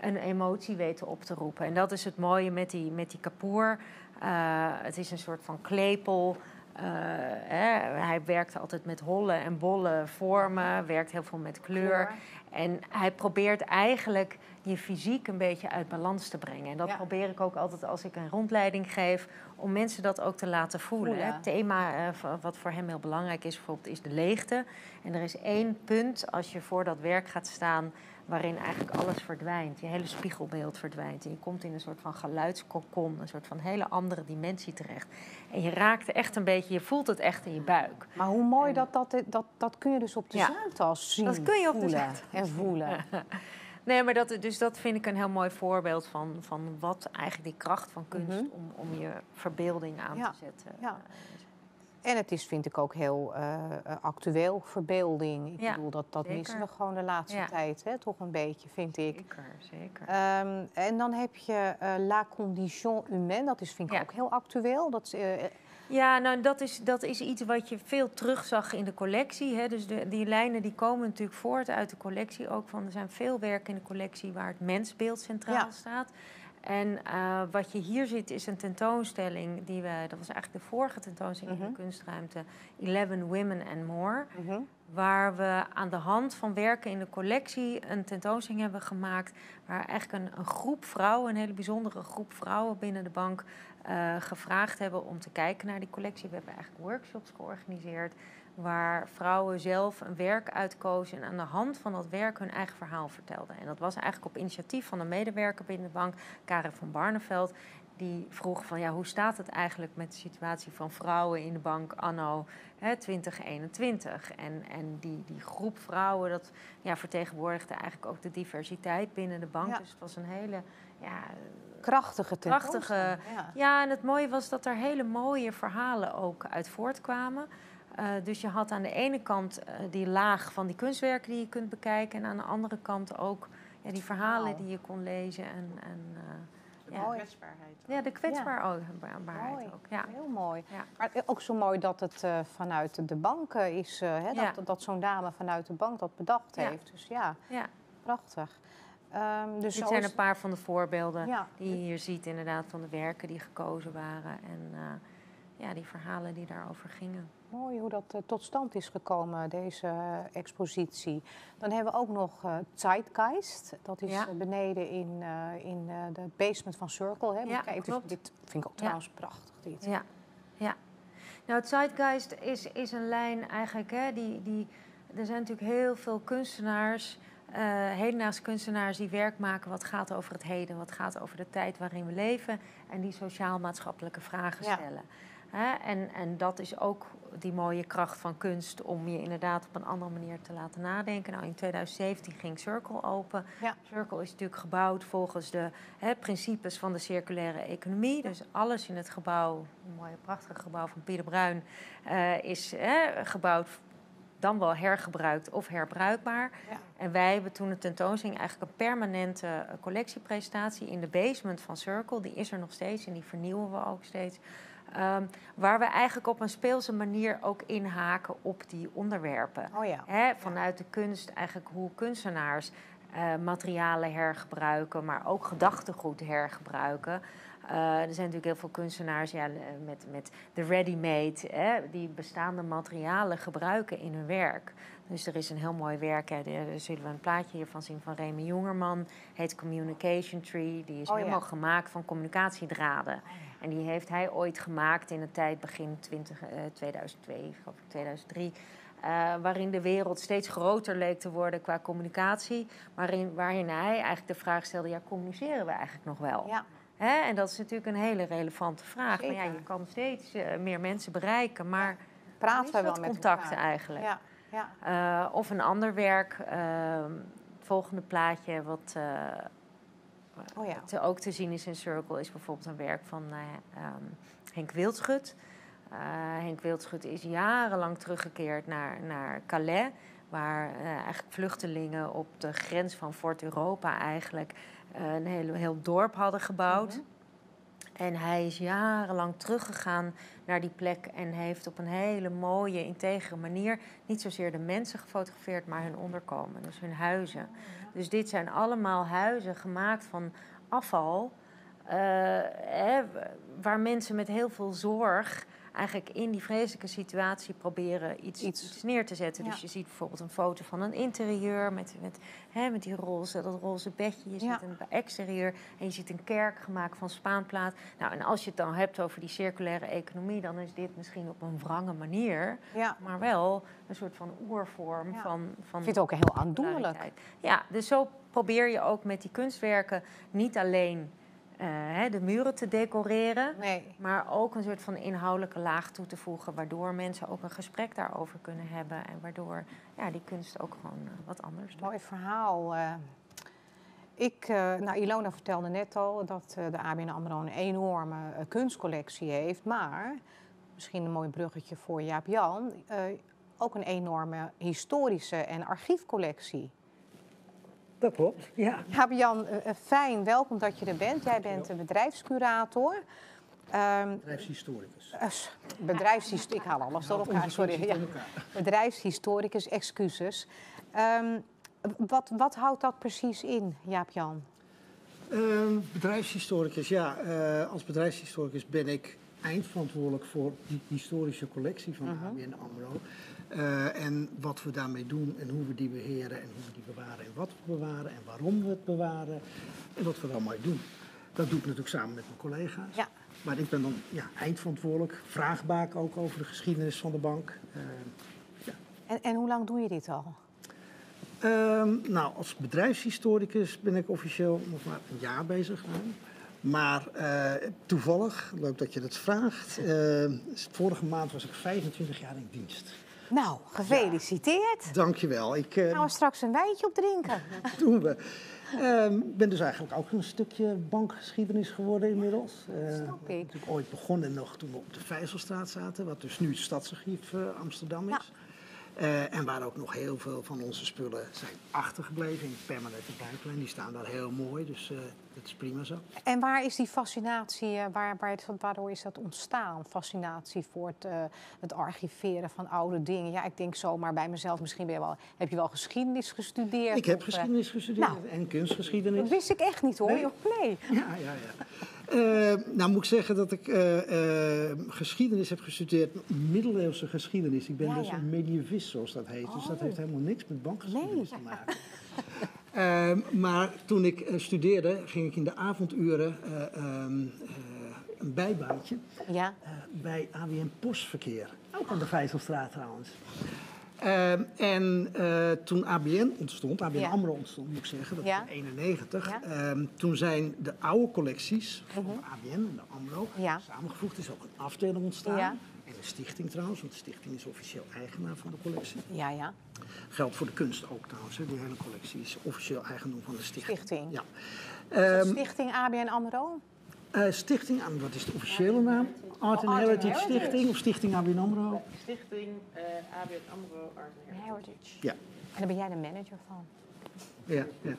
een emotie weten op te roepen. En dat is het mooie met die, met die kapoor. Eh, het is een soort van klepel. Eh, hè, hij werkt altijd met holle en bolle vormen, werkt heel veel met kleur. En hij probeert eigenlijk je fysiek een beetje uit balans te brengen. En dat
Ja.
probeer ik ook altijd als ik een rondleiding geef, om mensen dat ook te laten voelen. Het thema eh, wat voor hem heel belangrijk is, bijvoorbeeld, is de leegte. En er is één punt als je voor dat werk gaat staan, waarin eigenlijk alles verdwijnt. Je hele spiegelbeeld verdwijnt. En je komt in een soort van geluidskokon, een soort van hele andere dimensie terecht. En je raakt echt een beetje, je voelt het echt in je buik.
Maar hoe mooi
En-
dat, dat, dat, dat kun je dus op de
Ja.
Zien.
Dat kun je op de
voelen
Zuidas
En voelen.
Nee, maar dat, dus dat vind ik een heel mooi voorbeeld van, van wat eigenlijk die kracht van kunst
Mhm.
om, om je verbeelding aan
Ja,
te zetten.
ja. En het is, vind ik, ook heel eh, eh, actueel, verbeelding. Ik
Ja,
bedoel, dat, dat
zeker.
missen we gewoon de laatste
Ja.
tijd, hè? toch een beetje, vind ik.
Zeker, zeker.
Ehm, en dan heb je eh, La Condition Humaine, dat is, vind ik
Ja.
ook heel actueel. Dat,
Ja, nou, dat is, dat is iets wat je veel terugzag in de collectie. Hè. Dus de, die lijnen die komen natuurlijk voort uit de collectie ook. Van, er zijn veel werken in de collectie waar het mensbeeld centraal
Ja.
staat. En eh, wat je hier ziet is een tentoonstelling die we... Dat was eigenlijk de vorige tentoonstelling in
Mhm.
de kunstruimte. 11 Women and More.
mhm.
Waar we aan de hand van werken in de collectie een tentoonstelling hebben gemaakt. Waar eigenlijk een, een groep vrouwen, een hele bijzondere groep vrouwen binnen de bank. eh, gevraagd hebben om te kijken naar die collectie. We hebben eigenlijk workshops georganiseerd. Waar vrouwen zelf een werk uitkozen en aan de hand van dat werk hun eigen verhaal vertelden. En dat was eigenlijk op initiatief van een medewerker binnen de bank, Karen van Barneveld. Die vroeg van ja, hoe staat het eigenlijk met de situatie van vrouwen in de bank anno hè, 2021? En, en die, die groep vrouwen, dat ja, vertegenwoordigde eigenlijk ook de diversiteit binnen de bank.
Ja.
Dus het was een hele ja,
Krachtige
Krachtige,
ja,
en het mooie was dat er hele mooie verhalen ook uit voortkwamen. Eh, dus je had aan de ene kant eh, die laag van die kunstwerken die je kunt bekijken. En aan de andere kant ook ja, die verhalen die je kon lezen. En, en eh,
Ja,
Mooi.
kwetsbaarheid.
ja, de kwetsbaarheid
Mooi.
ook. Ja.
Heel mooi.
Ja.
Maar ook zo mooi dat het eh, vanuit de bank is, eh, hè,
Ja.
dat, dat zo'n dame vanuit de bank dat bedacht
Ja.
heeft. Dus ja,
Ja.
prachtig. Ehm, dus
Dit zijn
is-
een paar van de voorbeelden
ja,
die je hier ziet inderdaad van de werken die gekozen waren. En eh, ja, die verhalen die daarover gingen.
mooi hoe dat eh, tot stand is gekomen, deze eh, expositie. Dan hebben we ook nog eh Zeitgeist. Dat is
Ja.
beneden in, in de basement van Circle. Hè.
Ja,
kijken,
klopt.
Dit vind ik ook
Ja.
trouwens prachtig. Dit.
Ja, ja. Nou, Zeitgeist is, is een lijn eigenlijk, hè, die, die, er zijn natuurlijk heel veel kunstenaars, hedendaagse kunstenaars die werk maken wat gaat over het heden, wat gaat over de tijd waarin we leven en die sociaal-maatschappelijke vragen
Ja.
Hè, en, en dat is ook die mooie kracht van kunst om je inderdaad op een andere manier te laten nadenken. Nou, in 2017 ging Circle open.
Ja.
Circle is natuurlijk gebouwd volgens de hè, principes van de circulaire economie. Dus alles in het gebouw, een mooie prachtige gebouw van Pieter Bruin, eh, is hè, gebouwd dan wel hergebruikt of herbruikbaar.
Ja.
En wij hebben toen een tentoonstelling, eigenlijk een permanente collectiepresentatie in de basement van Circle. Die is er nog steeds en die vernieuwen we ook steeds. Ehm, waar we eigenlijk op een speelse manier ook inhaken op die onderwerpen.
Oh ja.
Vanuit de kunst eigenlijk hoe kunstenaars eh, materialen hergebruiken, maar ook gedachtegoed hergebruiken. Eh, er zijn natuurlijk heel veel kunstenaars ja, eh, met, met de ready-made, hè, die bestaande materialen gebruiken in hun werk. Dus er is een heel mooi werk, hè, daar zullen we een plaatje hiervan zien van Remy Jongerman, heet Communication Tree. Die is
Oh ja.
helemaal gemaakt van communicatiedraden. En die heeft hij ooit gemaakt in de tijd begin 20, eh, 2002, geloof ik, 2003. eh, waarin de wereld steeds groter leek te worden qua communicatie. Waarin, waarin hij eigenlijk de vraag stelde: ja, communiceren we eigenlijk nog wel?
Ja.
Hè? En dat is natuurlijk een hele relevante vraag. Maar ja,
Zeker.
je kan steeds eh, meer mensen bereiken, maar
Praten we wel met
contact
elkaar?
eigenlijk?
Ja, ja.
Eh, of een ander werk. ehm, het volgende plaatje, wat eh,
Oh ja.
te, ook te zien is in Circle, is bijvoorbeeld een werk van eh, ehm, Henk Wildschut. Eh, Henk Wildschut is jarenlang teruggekeerd naar, naar Calais, waar eh, eigenlijk vluchtelingen op de grens van Fort Europa eigenlijk een heel, heel dorp hadden gebouwd.
Mhm.
En hij is jarenlang teruggegaan naar die plek en heeft op een hele mooie, integere manier niet zozeer de mensen gefotografeerd, maar hun onderkomen, dus hun huizen. Dus dit zijn allemaal huizen gemaakt van afval, eh, hè, waar mensen met heel veel zorg eigenlijk in die vreselijke situatie proberen iets,
Iets.
iets. neer te zetten.
Ja.
Dus je ziet bijvoorbeeld een foto van een interieur met, met, hè, met die roze, dat roze bedje. Je
Ja.
ziet een exterieur en je ziet een kerk gemaakt van spaanplaat. Nou, en als je het dan hebt over die circulaire economie, dan is dit misschien op een wrange manier,
ja.
maar wel een soort van oervorm van, van
Ik vind het ook heel aandoenlijk.
Ja, dus zo probeer je ook met die kunstwerken niet alleen eh, de muren te decoreren,
Nee.
maar ook een soort van inhoudelijke laag toe te voegen, waardoor mensen ook een gesprek daarover kunnen hebben en waardoor ja, die kunst ook gewoon eh, wat anders doet.
Mooi verhaal. eh. ik, nou, Ilona vertelde net al dat de ABN AMRO een enorme kunstcollectie heeft. Maar, misschien een mooi bruggetje voor Jaap Jan, ook een enorme historische en archiefcollectie.
Dat klopt, ja.
Jan, eh, eh, fijn, welkom dat je er bent. Jij bent een bedrijfscurator. Ehm,
Bedrijfshistoricus.
eh, s- bedrijfshis- ik haal alles door elkaar, sorry. Ja. Bedrijfshistoricus, excuses. Ehm, wat, wat houdt dat precies in, Jaap-Jan?
Ehm, bedrijfshistoricus, ja. eh, als bedrijfshistoricus ben ik eindverantwoordelijk voor die historische collectie van
Mhm.
ABN AMRO. Eh, en wat we daarmee doen en hoe we die beheren en hoe we die bewaren en wat we bewaren en waarom we het bewaren en wat we er allemaal doen. Dat doe ik natuurlijk samen met mijn collega's.
Ja.
Maar ik ben dan ja, eindverantwoordelijk, vraagbaak ook over de geschiedenis van de bank. Eh,
En, en hoe lang doe je dit al?
Ehm, nou, als bedrijfshistoricus ben ik officieel nog maar een jaar bezig. Maar eh, toevallig, leuk dat je dat vraagt. eh, vorige maand was ik 25 jaar in dienst.
Nou, gefeliciteerd.
Dankjewel. Ik eh,
Gaan we straks een wijntje op drinken?
doen we. Ehm, ben dus eigenlijk ook een stukje bankgeschiedenis geworden inmiddels. Eh,
Snap ik.
natuurlijk ooit begonnen nog toen we op de Vijzelstraat zaten, wat dus nu het Stadsarchief eh, Amsterdam is. Eh, en waar ook nog heel veel van onze spullen zijn achtergebleven in permanente buitenlijn. Die staan daar heel mooi, dus eh, dat is prima zo.
En waar is die fascinatie, eh, waar, waar het- waardoor is dat ontstaan? Fascinatie voor het, het archiveren van oude dingen. Ja, ik denk zomaar bij mezelf, misschien ben je wel, heb je wel geschiedenis gestudeerd?
Ik heb
of,
geschiedenis gestudeerd
nou.
en kunstgeschiedenis.
Dat wist ik echt niet hoor,
Nee.
joh. Nee.
Ja, ja, ja. Eh, nou moet ik zeggen dat ik eh, eh, geschiedenis heb gestudeerd, middeleeuwse geschiedenis. Ik ben
Ja,
dus
ja.
een medievist zoals dat heet. Dus dat
Oh.
heeft helemaal niks met bankgeschiedenis
Nee.
te maken. Maar toen ik studeerde, ging ik in de avonduren eh, ehm, eh, een bijbaantje
Ja,
bij AWM Postverkeer. Ook aan de Vijzelstraat trouwens. Ehm, en eh, toen ABN ontstond, ABN
Ja.
AMRO ontstond moet ik zeggen, dat
Ja.
is in 91.
Ja.
ehm, toen zijn de oude collecties van
Mhm.
ABN en de AMRO samengevoegd. Er is ook een afdeling ontstaan. En een stichting trouwens, want de stichting is officieel eigenaar van de collectie.
ja, ja.
Geldt voor de kunst ook trouwens, hè. die hele collectie is officieel eigendom van de stichting.
Stichting.
Ja. Ehm,
Stichting ABN AMRO?
Eh, stichting, aan wat is de officiële naam? Art and
Art and
Heritage. Stichting of Stichting ABN AMRO?
Stichting eh ABN AMRO Art and Heritage.
Ja.
En daar ben jij de manager van.
Ja, ja.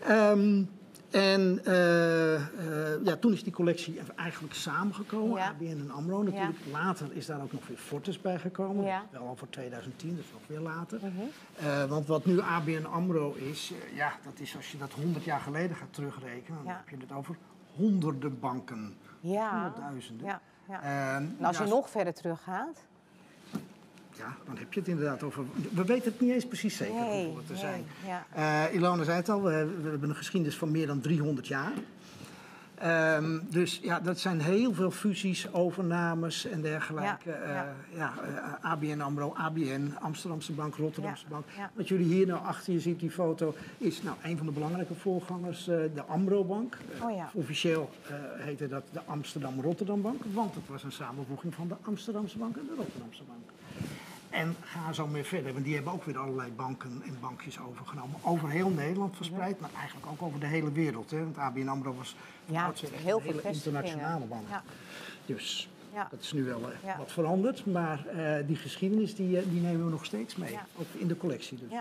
Ehm, en eh, eh, ja, toen is die collectie eigenlijk samengekomen,
Ja.
ABN en AMRO natuurlijk. Later is daar ook nog weer Fortis bijgekomen,
Ja.
wel al voor 2010, dus nog weer later.
Mhm.
Eh, want wat nu ABN AMRO is, ja, dat is als je dat 100 jaar geleden gaat terugrekenen, dan
Ja.
heb je het over honderden banken,
Ja.
honderdduizenden.
ja, ja.
Ehm,
En als je nog verder teruggaat?
ja, dan heb je het inderdaad over. We weten het niet eens precies zeker
Nee,
hoeveel het er
nee,
zijn.
ja.
Eh Ilona zei het al, we hebben, we hebben een geschiedenis van meer dan 300 jaar. Ehm, dus ja, dat zijn heel veel fusies, overnames en dergelijke.
Ja,
Eh,
ja,
eh, ABN AMRO, ABN, Amsterdamse Bank, Rotterdamse
Ja,
Bank. Wat jullie hier nou achter je ziet, die foto, is nou een van de belangrijke voorgangers, eh, de AMRO-bank. Eh,
Oh ja.
Officieel eh, heette dat de Amsterdam-Rotterdam Bank, want het was een samenvoeging van de Amsterdamse Bank en de Rotterdamse Bank. En ga zo meer verder, want die hebben ook weer allerlei banken en bankjes overgenomen. Over heel Nederland verspreid, maar eigenlijk ook over de hele wereld. Hè? Want ABN AMRO was
Ja, heel
een
veel
internationale bank.
Ja.
Dus
Ja.
dat is nu wel eh,
Ja.
wat veranderd, maar eh, die geschiedenis die, eh, die nemen we nog steeds mee. Ook in de collectie dus.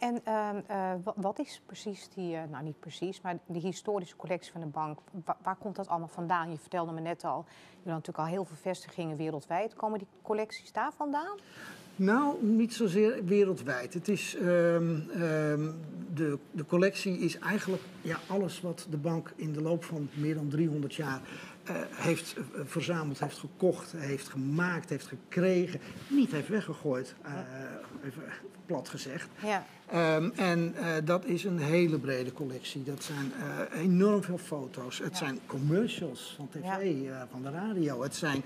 En, ehm, eh, wa- wat is precies die, eh, nou niet precies, maar die historische collectie van de bank, wa- waar komt dat allemaal vandaan? Je vertelde me net al, je hebt natuurlijk al heel veel vestigingen wereldwijd. Komen die collecties daar vandaan?
Nou, niet zozeer wereldwijd. Het is, ehm, ehm, de, de collectie is eigenlijk ja, alles wat de bank in de loop van meer dan 300 jaar eh, heeft verzameld, heeft gekocht, heeft gemaakt, heeft gekregen. Niet heeft weggegooid, even plat gezegd.
Ja.
Ehm, en eh, dat is een hele brede collectie. Dat zijn eh, enorm veel foto's. Het
Ja.
zijn commercials van tv,
Ja.
eh, van de radio. Het zijn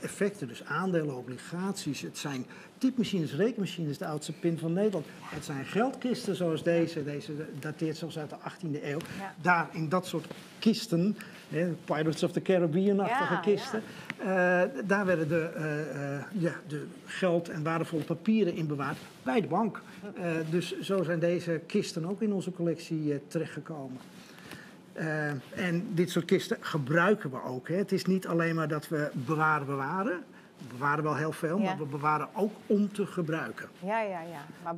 effecten, dus aandelen, obligaties. Het zijn typemachines, rekenmachines, de oudste pin van Nederland. Het zijn geldkisten zoals deze. Deze dateert zelfs uit de 18e eeuw. Daar in dat soort kisten, hè, Pirates of the Caribbean-achtige
Ja,
kisten. Eh, daar werden de, eh, eh, ja, de geld en waardevolle papieren in bewaard bij de bank. Dus zo zijn deze kisten ook in onze collectie terechtgekomen. En dit soort kisten gebruiken we ook. Hè. Het is niet alleen maar dat we bewaren, bewaren. We bewaren wel heel veel,
Ja.
maar we bewaren ook om te gebruiken.
Ja, ja, ja. Maar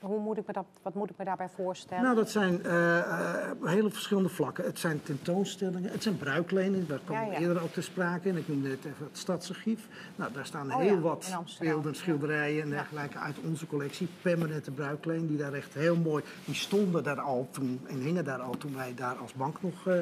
hoe moet ik me dat, wat moet ik me daarbij voorstellen?
Nou, dat zijn eh, eh, hele verschillende vlakken. Het zijn tentoonstellingen, het zijn bruikleningen, daar komen
Ja, ja.
eerder ook te sprake. En ik noemde het even het Stadsarchief. Nou, daar staan
Oh
heel wat
in
beelden, schilderijen en dergelijke uit onze collectie. Permanente bruikleen, die daar echt heel mooi... Die stonden daar al toen en hingen daar al toen wij daar als bank nog eh,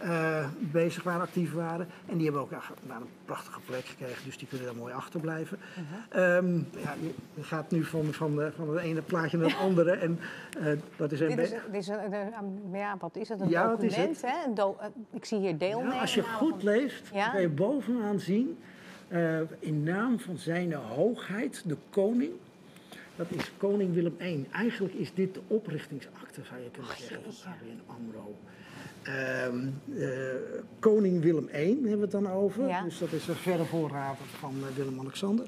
eh, bezig waren, actief waren. En die hebben ook nou, een prachtige plek gekregen, dus die kunnen daar mooi achterblijven.
Mhm.
Ehm, ja, je, gaat nu van, van, de, van het ene plaatje naar het andere. En eh, dat is een
dit is,
be-
dit is een, een- een- ja, wat is het? Een
Ja,
document, hè? Een do- eh, ik zie hier deelnemen.
Ja, als je goed leest,
Ja?
kan je bovenaan zien... in naam van zijn hoogheid, de koning... Dat is koning Willem I. Eigenlijk is dit de oprichtingsakte, zou je kunnen zeggen, van. ABN AMRO. Ehm, eh, koning Willem I hebben we het dan over.
Ja.
Dus dat is een verre voorraad van eh, Willem-Alexander.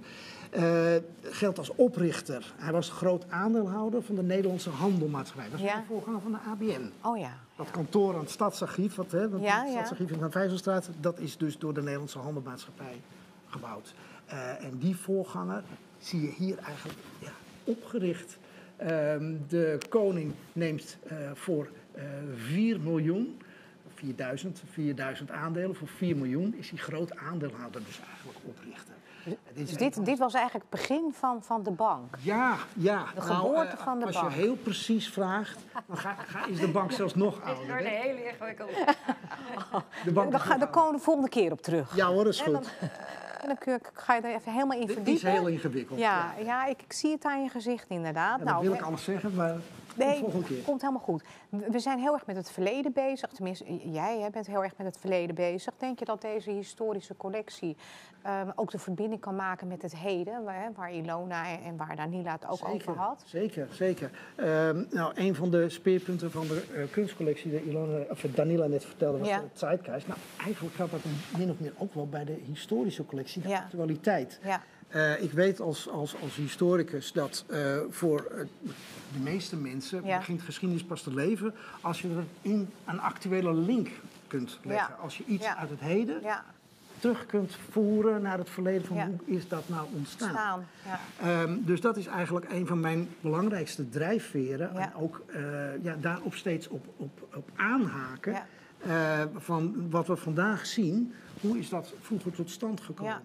Eh geldt als oprichter. Hij was groot aandeelhouder van de Nederlandse Handelmaatschappij. Dat is
Ja.
de voorganger van de ABN.
Oh ja.
Dat kantoor aan het Stadsarchief, wat, hè, want
Ja,
het. Stadsarchief in Van Vijzelstraat, dat is dus door de Nederlandse Handelmaatschappij gebouwd. En die voorganger zie je hier eigenlijk ja, opgericht. Ehm, de koning neemt voor eh 4 miljoen, 4000, 4000 aandelen, voor 4 miljoen is hij groot aandeelhouder, dus eigenlijk oprichter. Het is
Dus
een
dit, dit was eigenlijk het begin van, van de bank.
ja, ja.
De
Nou,
geboorte
eh,
van de
als
bank.
je heel precies vraagt, dan ga, ga- is de bank zelfs nog
Dit
ouder.
wordt
hè?
heel ingewikkeld.
De bank
ga, daar komen we de volgende keer op terug.
Ja hoor, dat is
En dan,
goed.
en dan kun je- ga je er even helemaal in
Dit is
verdiepen.
heel ingewikkeld.
Ja, ja ik, ik zie het aan je gezicht inderdaad.
Ja, dat wil ik alles zeggen, maar
Nee, komt helemaal goed. We zijn heel erg met het verleden bezig. Tenminste, jij hè, bent heel erg met het verleden bezig. Denk je dat deze historische collectie ehm, ook de verbinding kan maken met het heden? Waar, hè, waar Ilona en, waar Danila het ook over had?
Zeker, zeker. Ehm, nou, een van de speerpunten van de eh, kunstcollectie, die Ilona, of Danila net vertelde, was
Ja.
de Zeitgeist. Nou, eigenlijk gaat dat min of meer ook wel bij de historische collectie, de
Ja.
actualiteit.
Ja,
Eh, ik weet als, als, als historicus dat eh, voor eh, de meeste mensen
Ja.
begint geschiedenis pas te leven als je er in een actuele link kunt leggen.
Ja.
Als je iets
Ja.
uit het heden terug kunt voeren naar het verleden van hoe is dat nou ontstaan. Ehm, dus dat is eigenlijk een van mijn belangrijkste drijfveren. En ook ja, daarop steeds op, op, op aanhaken. Van wat we vandaag zien, hoe is dat vroeger tot stand gekomen?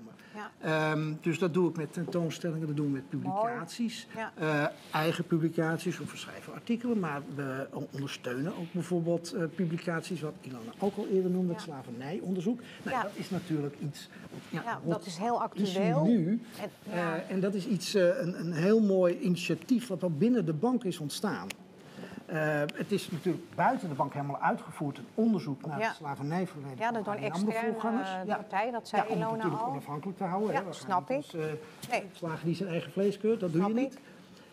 Ja.
Ehm, dus dat doe ik met tentoonstellingen, dat doen we met publicaties.
Ja.
Eh, eigen publicaties of we schrijven artikelen, maar we ondersteunen ook bijvoorbeeld eh, publicaties, wat Ilana ook al eerder noemde, het
Ja.
slavernijonderzoek. Nou,
Ja.
dat is natuurlijk iets. Ja,
dat is heel actueel.
nu.
En, ja.
Eh, en dat is iets, een, een heel mooi initiatief wat al binnen de bank is ontstaan. Eh, het is natuurlijk buiten de bank helemaal uitgevoerd, een onderzoek naar
Ja.
het slavernijverleden.
Ja, dat door externe eh, partij, dat zei
Ja, om het
Ilona
natuurlijk
al.
onafhankelijk te houden.
Ja, snap ik.
eh,
Nee.
slager die zijn eigen vlees keurt, dat doe je niet.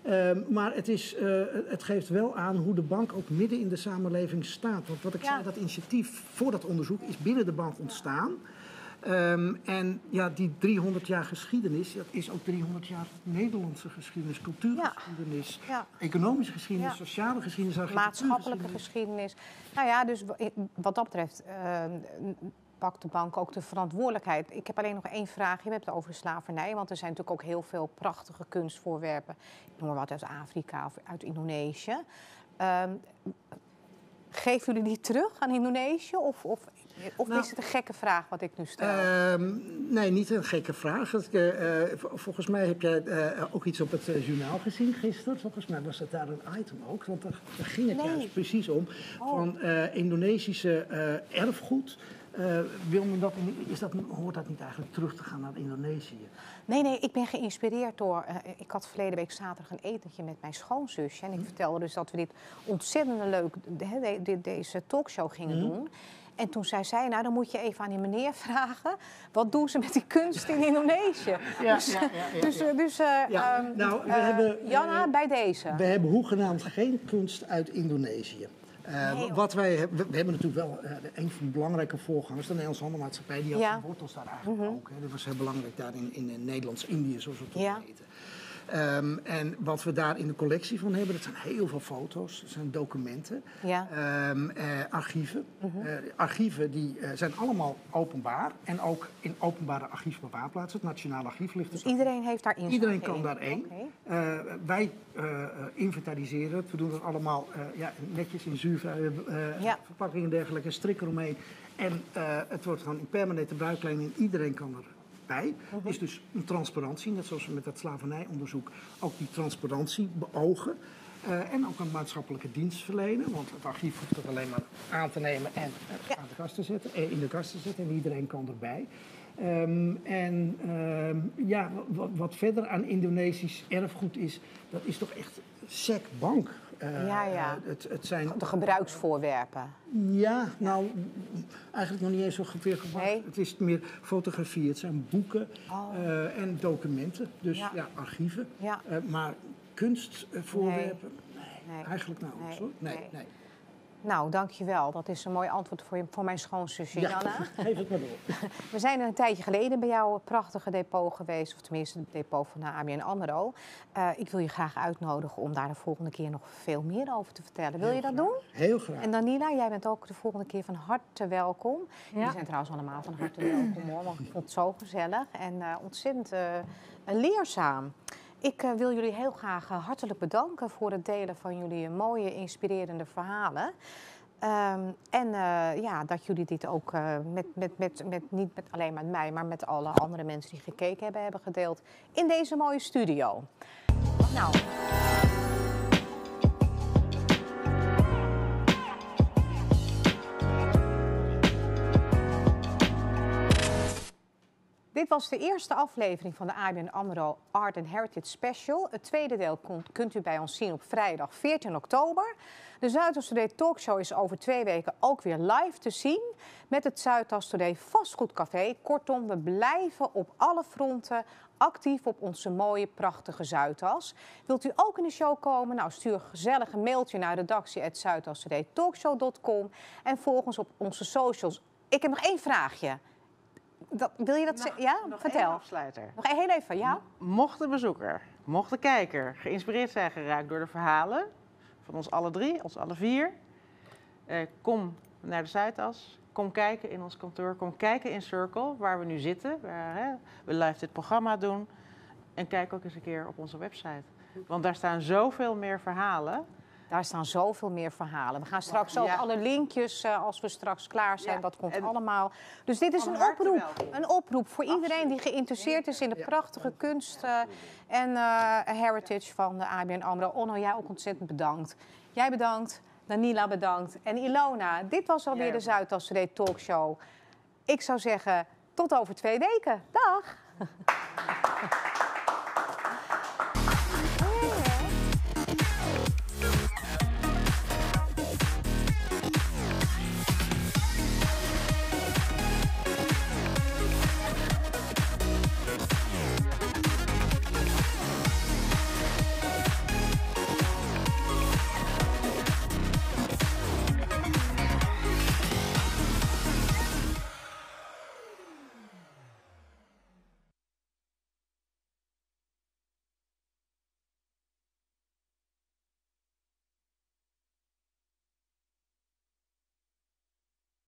Ehm, maar het, is, eh, het geeft wel aan hoe de bank ook midden in de samenleving staat. Want wat ik
Ja.
zei, dat initiatief voor dat onderzoek is binnen de bank ontstaan. Ehm, en ja, die 300 jaar geschiedenis, dat is ook 300 jaar Nederlandse geschiedenis, cultuurgeschiedenis,
Ja.
economische geschiedenis,
Ja.
sociale geschiedenis,
maatschappelijke geschiedenis. Nou ja, dus wa- wat dat betreft eh, pakt de bank ook de verantwoordelijkheid. Ik heb alleen nog één vraag. Je hebt het over slavernij, want er zijn natuurlijk ook heel veel prachtige kunstvoorwerpen. Ik noem maar wat uit Afrika of uit Indonesië. Ehm, geven jullie die terug aan Indonesië? Of, of, of
Nou,
is het een gekke vraag wat ik nu stel?
Ehm, nee, niet een gekke vraag. Eh, eh, vol- volgens mij heb jij eh, ook iets op het journaal gezien gisteren. Volgens mij was dat daar een item ook. Want daar, daar ging het
Nee.
juist precies om.
Oh.
Van Indonesische erfgoed. Eh, wil men dat, is dat, hoort dat niet eigenlijk terug te gaan naar Indonesië?
Nee, nee, ik ben geïnspireerd door. eh, ik had verleden week zaterdag een etentje met mijn schoonzusje. En ik vertelde dus dat we dit ontzettend leuk, de- de- de- deze talkshow gingen
Mhm.
doen. En toen zei zij, nou dan moet je even aan die meneer vragen. Wat doen ze met die kunst in Indonesië?
Ja,
dus
ja, ja,
dus, eh, dus eh,
Ja,
ehm,
nou, we hebben,
Janna, bij deze.
We hebben hoegenaamd geen kunst uit Indonesië. Eh,
Nee,
wat wij hebben, we, we hebben natuurlijk wel eh, een van de belangrijke voorgangers, de Nederlandse Handelmaatschappij, die had
Ja.
zijn wortels daar eigenlijk ook. Hè. Dat was heel belangrijk daar in, in, Nederlands-Indië, zoals we het
Ja.
toen Ehm, en wat we daar in de collectie van hebben, dat zijn heel veel foto's, dat zijn documenten,
Ja.
ehm, eh, archieven.
Mhm.
Eh, archieven die eh, zijn allemaal openbaar en ook in openbare archiefbewaarplaatsen. Het Nationaal Archief ligt
Dus
er
iedereen heeft daar inzage
Iedereen kan
in. Oké.
Eh, wij inventariseren het. We doen het allemaal ja, netjes in zuurvrije eh,
Ja.
verpakking en dergelijke, strik eromheen. En het wordt gewoon in permanente bruikleen en iedereen kan erbij.
Mhm.
is dus een transparantie, net zoals we met dat slavernijonderzoek ook die transparantie beogen. Eh, en ook een maatschappelijke dienst verlenen, want het archief hoeft het alleen maar aan te nemen en eh,
Ja.
aan de kast te zetten, eh, in de kast te zetten en iedereen kan erbij. Ehm, en ehm, ja, wat, wat verder aan Indonesisch erfgoed is, dat is toch echt sec bank. Eh,
Ja, ja.
eh, het, het zijn
De gebruiksvoorwerpen.
ja, nou, eigenlijk nog niet eens zo veel gebruikt.
Nee.
Het is meer fotografie, het zijn boeken
Oh.
eh, en documenten. Dus
Ja.
ja, archieven.
Ja.
Maar kunstvoorwerpen, nee,
Nee.
eigenlijk nou hoor. Nee,
nee. Nou, dankjewel. Dat is een mooi antwoord voor, je, voor mijn schoonzusje
Ja,
Janna.
geef het maar door.
We zijn een tijdje geleden bij jouw prachtige depot geweest, of tenminste het depot van de ABN AMRO. Eh, ik wil je graag uitnodigen om daar de volgende keer nog veel meer over te vertellen. Wil je dat doen?
Heel graag.
En Danila, jij bent ook de volgende keer van harte welkom.
Ja.
Jullie zijn trouwens allemaal van harte welkom hoor, want ik vond het zo gezellig en eh, ontzettend eh, leerzaam. Ik eh, wil jullie heel graag eh, hartelijk bedanken voor het delen van jullie eh, mooie, inspirerende verhalen. Ehm, en ja, dat jullie dit ook met, met, met, met, niet met alleen met mij, maar met alle andere mensen die gekeken hebben, hebben gedeeld in deze mooie studio. Nou. Dit was de eerste aflevering van de ABN AMRO Art and Heritage Special. Het tweede deel kunt u bij ons zien op vrijdag 14 oktober. De Zuidas Today Talkshow is over twee weken ook weer live te zien... met het Zuidas Today Vastgoedcafé. Kortom, we blijven op alle fronten actief op onze mooie, prachtige Zuidas. Wilt u ook in de show komen? Nou, stuur gezellig een mailtje naar redactie.zuidastodaytalkshow.com... en volg ons op onze socials. Ik heb nog één vraagje. Dat, wil je dat zeggen? Ja,
nog
vertel.
afsluiter.
Nog heel even, ja?
Mocht de bezoeker, mocht de kijker geïnspireerd zijn geraakt door de verhalen van ons alle drie, ons alle vier, eh, kom naar de Zuidas. Kom kijken in ons kantoor. Kom kijken in Circle, waar we nu zitten, waar hè, we live dit programma doen. En kijk ook eens een keer op onze website. Want daar staan zoveel meer verhalen.
Daar staan zoveel meer verhalen. We gaan straks ook
Ja.
alle linkjes, eh, als we straks klaar zijn,
Ja,
dat komt
en
allemaal. Dus dit is een oproep. Een oproep voor iedereen die geïnteresseerd is in de prachtige kunst eh, en eh, heritage van de ABN AMRO. Onno, jij ook ontzettend bedankt. Jij bedankt, Danila bedankt en Ilona. Dit was alweer de. Zuidas Today Talkshow. Ik zou zeggen, tot over twee weken. Dag!